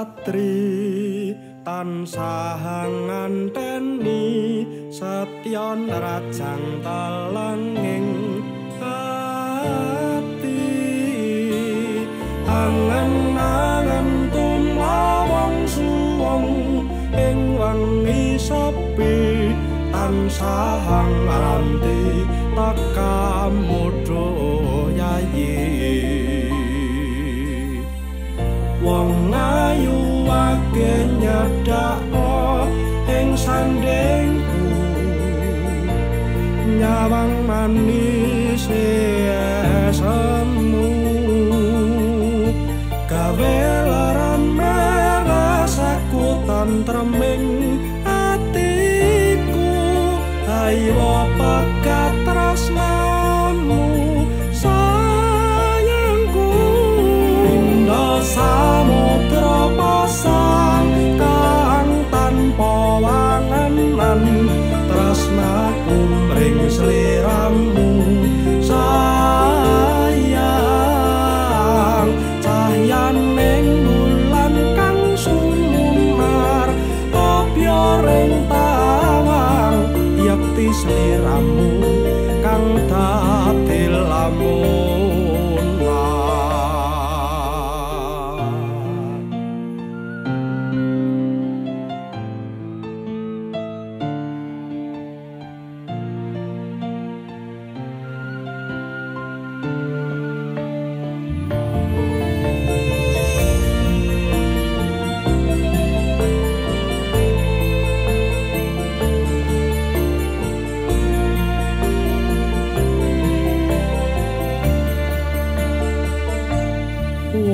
satri tansah nganteni setyon rajang talenging ati. Angen-angen tumawong suwong ing wengi sepi. Tansah nganti tekamudo yayi wong ayu wake nyedak ing sandengku. Nyawang manis semu gawe laran rasaku tantreming atiku. Ayo pekat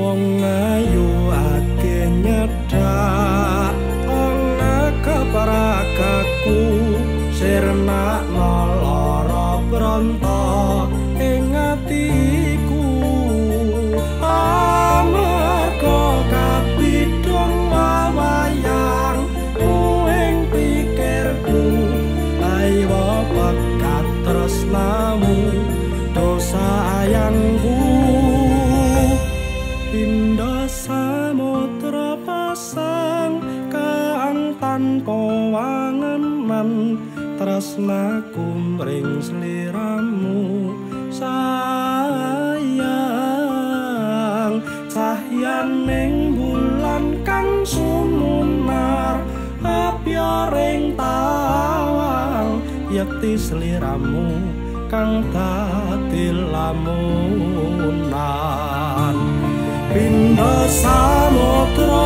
wong ayu ake nyedak. Ana keparakaku sirna lara bronto ing atiku. Amarga kapidhong wayang ing pikirku ayo pekat tresnamu dosa ayangku kang tanpa wangenan tresnaku mring sliramu sayang cahyaning bulan kang sumunar apya ring tawang yakti sliramu kang dadi lamunan. Pindo samudra